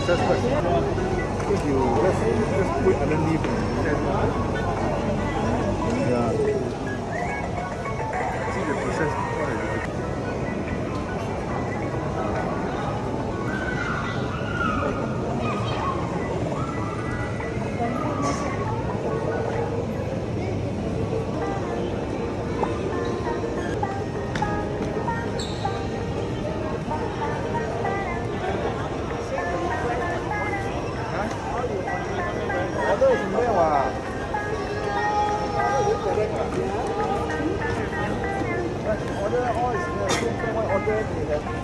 process first. If you just, put underneath Gracias.